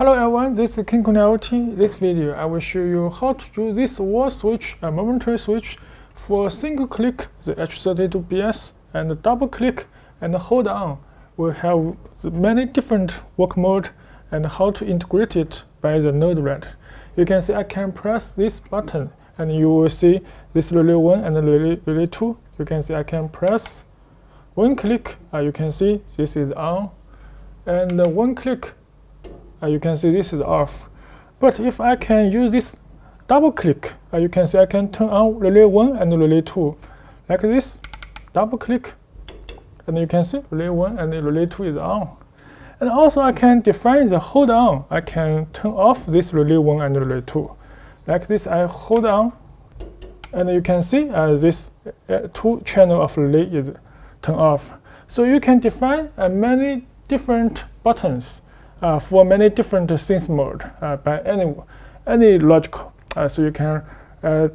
Hello everyone, this is KinCony IoT. This video I will show you how to do this wall switch, a momentary switch, for single click the H32BS and double click and hold on. We have many different work mode and how to integrate it by the Node-RED. You can see I can press this button and you will see this relay 1 and relay, relay 2. You can see I can press one click, uh, you can see this is on and one click uh, you can see this is off. But if I can use this double click, uh, you can see I can turn on relay 1 and relay 2 like this, double click, and you can see relay 1 and relay 2 is on. And also I can define the hold on. I can turn off this relay 1 and relay 2. Like this, I hold on, and you can see uh, this uh, two channel of relay is turned off. So you can define uh, many different buttons for many different sense mode uh, by any any logical. Uh, so you can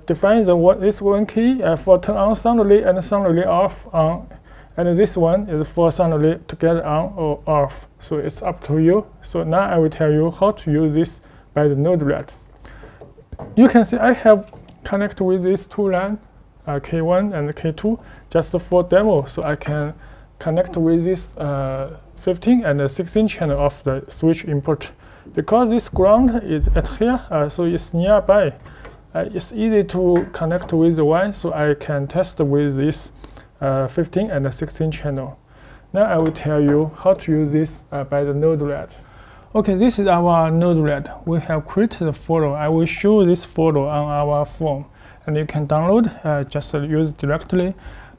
define the one, this one key for turn on sound relay and sound relay off on, and this one is for sound relay to get on or off. So it's up to you. So now I will tell you how to use this by the Node-RED. You can see I have connected with these two LAN, uh, K1 and K2, just for demo. So I can connect with this uh, 15 and 16 channel of the switch input. Because this ground is at here, uh, so it's nearby. Uh, it's easy to connect with the one, so I can test with this uh, 15 and 16 channel. Now I will tell you how to use this uh, by the Node-RED. Okay, this is our Node-RED. We have created a folder. I will show this folder on our form, and you can download, uh, just use directly.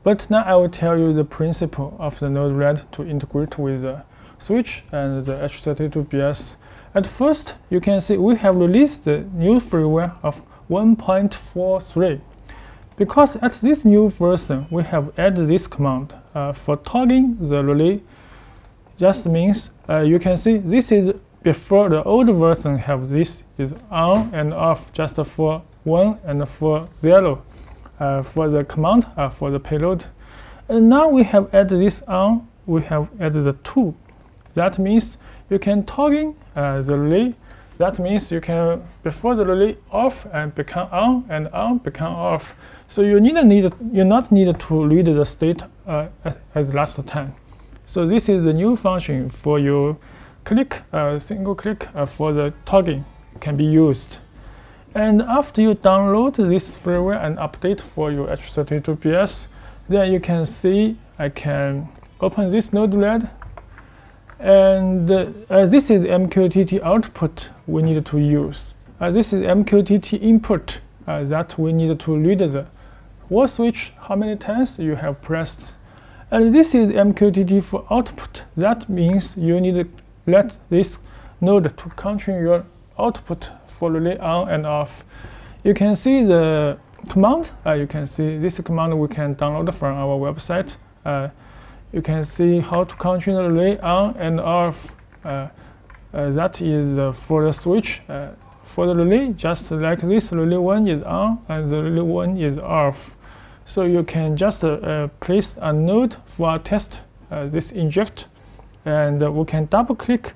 But now I will tell you the principle of the Node-RED to integrate with the switch and the H32BS. At first, you can see we have released the new firmware of 1.43. Because at this new version, we have added this command uh, for toggling the relay. Just means uh, you can see this is before the old version have this is on and off just for 1 and for 0 uh, for the command uh, for the payload. And now we have added this on, we have added the 2. That means you can toggle uh, the relay. That means you can, before the relay off and become on and on become off. So you need, need you not need to read the state uh, as last time. So this is the new function for your click, uh, single click uh, for the toggling can be used. And after you download this firmware and update for your H32BS, then you can see I can open this Node-RED. And uh, this is MQTT output we need to use. Uh, this is MQTT input uh, that we need to read the wall switch, how many times you have pressed. And this is MQTT for output. That means you need to let this node to control your output for relay on and off. You can see the command. Uh, you can see this command we can download from our website. Uh, you can see how to control the relay on and off. Uh, uh that is uh, for the switch. Uh, for the relay, just like this, relay 1 is on and the relay 1 is off. So you can just place a node for a test this inject and we can double click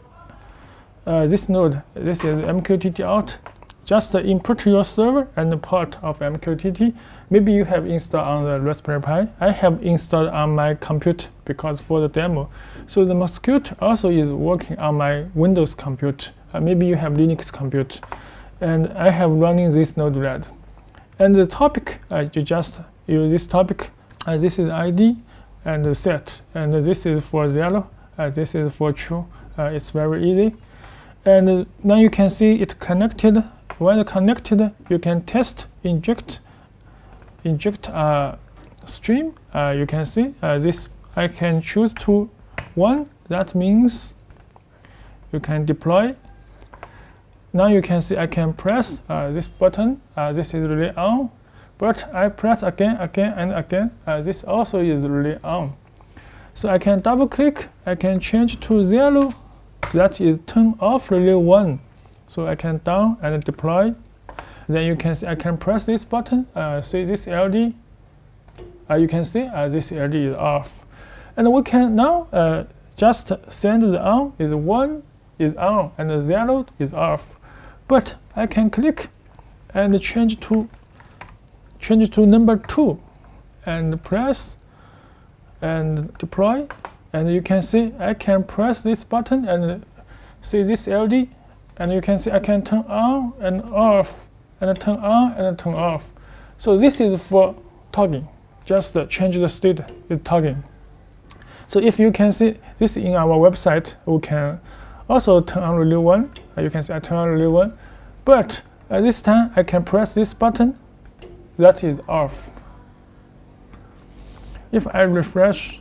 uh, this node, this is MQTT out. Just input your server and the port of MQTT. Maybe you have installed on the Raspberry Pi. I have installed on my computer because for the demo. So the Mosquitto also is working on my Windows computer. Uh, maybe you have Linux computer. And I have running this Node-RED. And the topic, uh, just use this topic. Uh, this is ID and set. And this is for zero. Uh, this is for true. Uh, it's very easy. And now you can see it connected. When connected, you can test inject inject a stream. Uh, you can see uh, this. I can choose to one. That means you can deploy. Now you can see I can press uh, this button. Uh, this is really on. But I press again, again, and again. Uh, this also is really on. So I can double click. I can change to zero that is turn off relay 1. So I can down and deploy. Then you can see I can press this button, uh, see this LED. Uh, you can see uh, this LED is off. And we can now uh, just send the on is 1 is on and the 0 is off. But I can click and change to change to number 2 and press and deploy and you can see I can press this button and see this LED and you can see I can turn on and off and turn on and turn off. So this is for toggling, just change the state with toggling. So if you can see this in our website, we can also turn on relay 1. Uh, you can see I turn on relay 1. But at this time, I can press this button. That is off. If I refresh,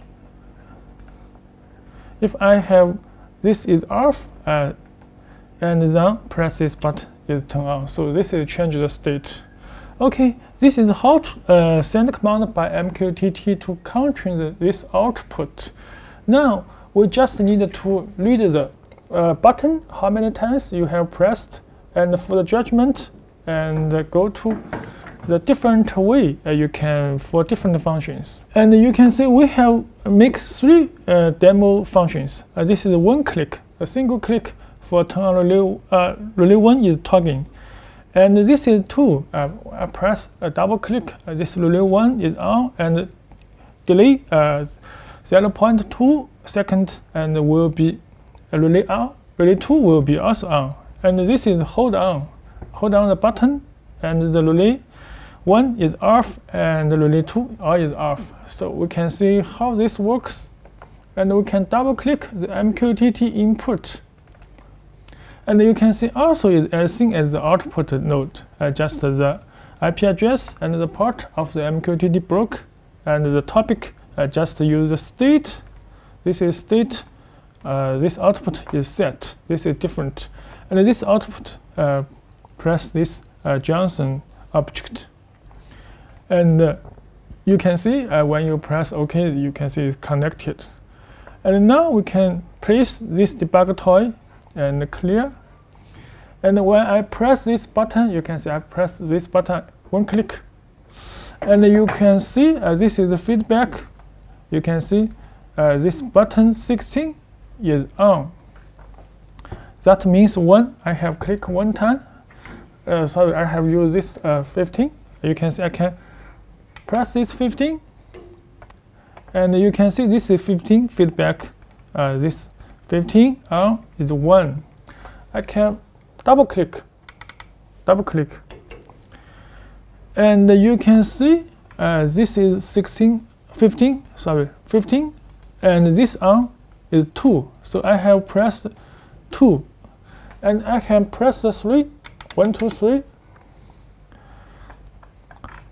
if I have this is off, uh, and then press this button is turn on. So this is change the state. Okay, this is how to uh, send command by MQTT to control this output. Now we just need to read the uh, button, how many times you have pressed, and for the judgment, and go to the different way uh, you can for different functions. And you can see we have make three uh, demo functions. Uh, this is one click, a single click for turn relay, relay 1 is toggling. And this is 2. Uh, I press a double click, this relay 1 is on and delay uh, 0.2 second and will be relay on. Relay 2 will be also on. And this is hold on. Hold on the button and the relay 1 is off and relay 2 is off. So we can see how this works. And we can double click the MQTT input. And you can see also is as seen as the output node, uh, just the IP address and the port of the MQTT block, and the topic uh, just use the state. This is state. Uh, this output is set. This is different. And this output uh, press this uh, JSON object. And uh, you can see when you press OK, you can see it's connected. And now we can place this debug toy and clear. And when I press this button, you can see I press this button one click. And you can see uh, this is the feedback. You can see uh, this button 16 is on. That means when I have clicked one time, uh, sorry, I have used this uh, 15. You can see I can press this 15. And you can see this is 15 feedback. Uh, this 15 on is 1. I can double click, double click. And you can see uh, this is 16, 15, sorry, 15, and this on is 2. So I have pressed 2. And I can press the 3, 1, 2, 3.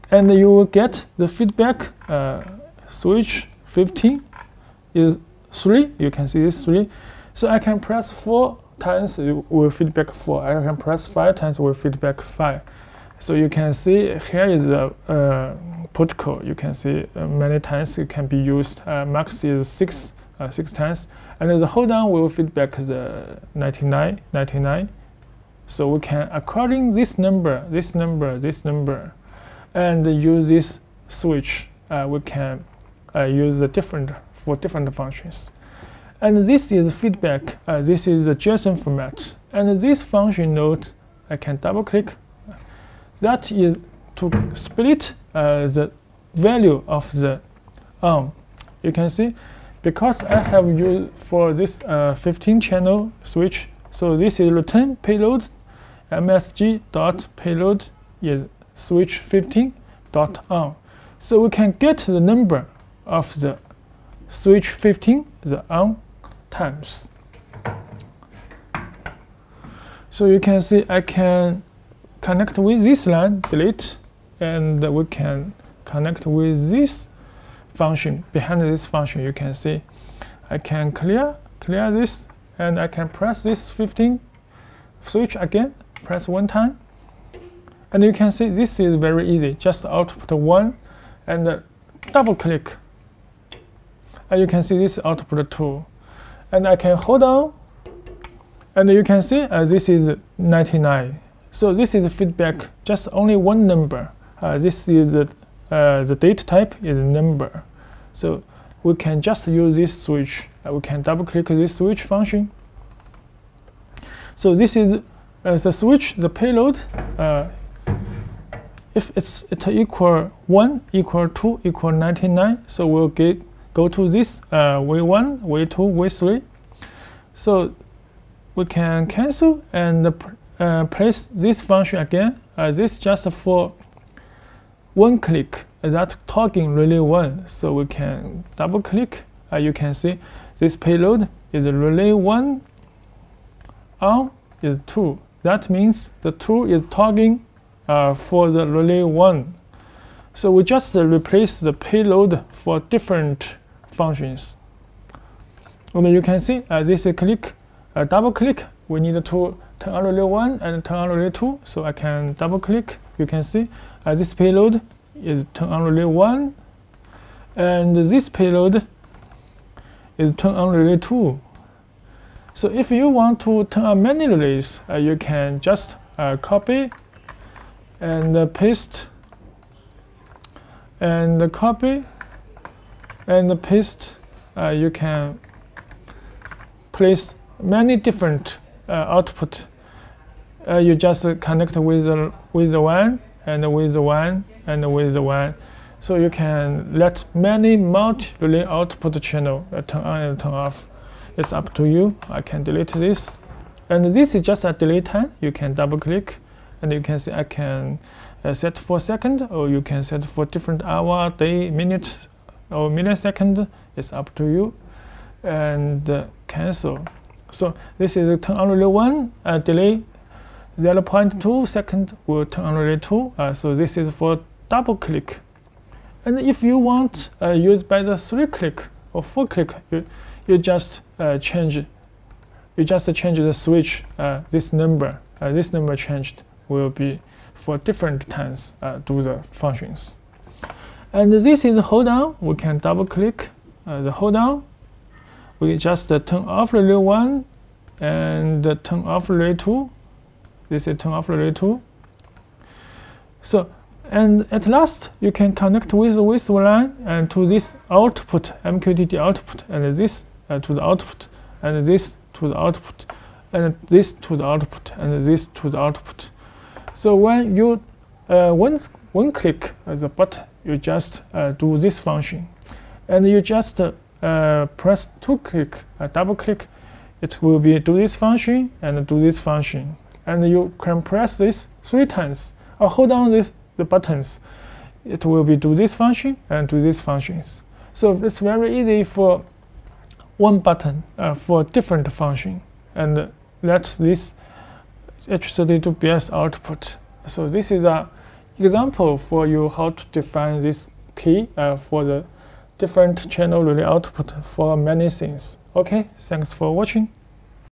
And you will get the feedback uh, switch 15 is 3. You can see this 3. So I can press 4 times will feedback 4. I can press 5 times will feedback 5. So you can see here is a uh, protocol. You can see uh, many times it can be used. Uh, max is 6, uh, 6 times. And the hold down will feedback the 99, 99. So we can, according this number, this number, this number, and use this switch, uh, we can uh, use the different for different functions. And this is feedback. Uh, this is the JSON format. And this function node, I can double click. That is to split the value of the arm. You can see, because I have used for this uh, 15 channel switch, so this is return payload msg dot payload is switch 15 dot on. So we can get the number of the switch 15, the on times. So you can see I can connect with this line, delete, and we can connect with this function. Behind this function, you can see I can clear, clear this, and I can press this 15 switch again, press one time. And you can see this is very easy, just output one and double click. And you can see this output two. And I can hold on and you can see uh, this is 99 so this is feedback. Just only one number. Uh, this is uh, the date type is a number. So we can just use this switch. Uh, we can double click this switch function. So this is uh, the switch, the payload. Uh, if it's it equal 1, equal 2, equal 99, so we'll get, go to this uh, V1, V2, V3. So we can cancel and uh, place this function again. Uh, this just for one click that targeting relay 1. So we can double click. Uh, you can see this payload is relay 1 on is 2. That means the 2 is targeting uh, for the relay 1. So we just replace the payload for different functions. And you can see uh, this click, uh, double click, we need to turn on relay 1 and turn on relay 2. So I can double click, you can see uh, this payload is turn on relay 1 and this payload is turn on relay 2. So if you want to turn on many relays, uh, you can just uh, copy and paste and copy and paste. Uh, you can place many different uh, output. Uh, you just connect with the, with the one and with the one and with the one. So you can let many multi-relay output channel uh, turn on and turn off. It's up to you. I can delete this. And this is just a delete time. You can double click and you can see I can uh, set for second or you can set for different hour, day, minute or millisecond. It's up to you. And uh, cancel. So this is turn on relay 1, uh, delay 0.2 second will turn on relay 2. Uh, so this is for double click. And if you want uh, use by the three click or four click, you, you just uh, change you just change the switch uh, this number uh, this number changed will be for different times uh, do the functions. And this is hold down. We can double click uh, the hold down. We just turn off relay 1 and turn off relay 2 this is turn off relay 2 so and at last, you can connect with the with line and to this output, MQTT output, and this uh, to the output, and this to the output, and this to the output, and this to the output. So when you uh, one one click the button, you just uh, do this function, and you just uh, press two click, uh, double click, it will be do this function and do this function, and you can press this three times. Or hold on this the buttons, it will be do this function and do these functions. So it's very easy for one button uh, for different function. And that's this H32BS output. So this is an example for you how to define this key uh, for the different channel relay output for many things. Okay, thanks for watching.